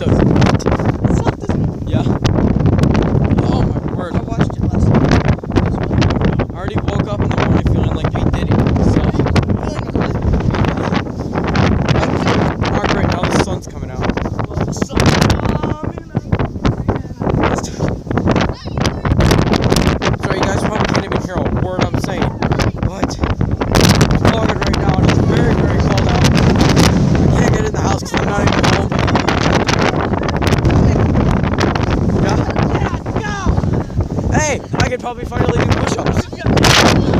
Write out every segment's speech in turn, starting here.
those. could probably find do push-ups.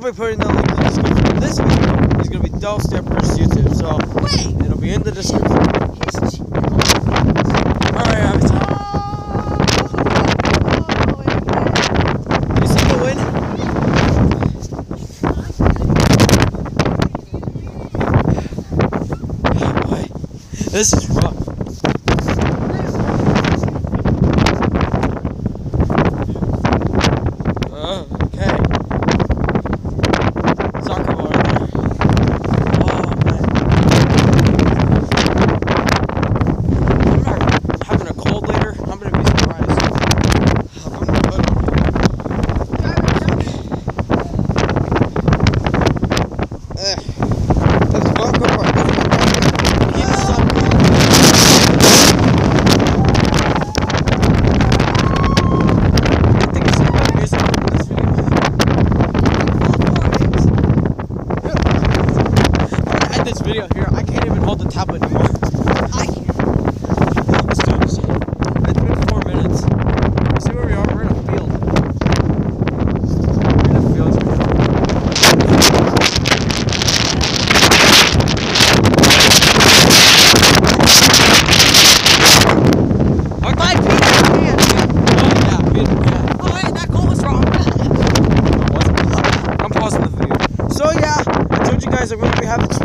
be putting the link in the description this video. It's going to be Doll first YouTube, so Wait. it'll be in the description.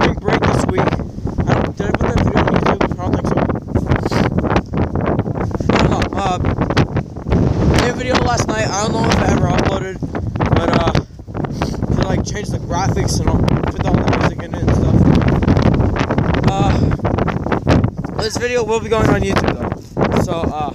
spring break this week. I, did I put that video on YouTube? I don't think so. I don't know. Uh, um, new video last night. I don't know if I ever uploaded, but uh, to like change the graphics and all, put all the music in it and stuff. Uh, this video will be going on YouTube though, so uh,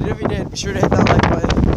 it you did, be sure to hit that like button.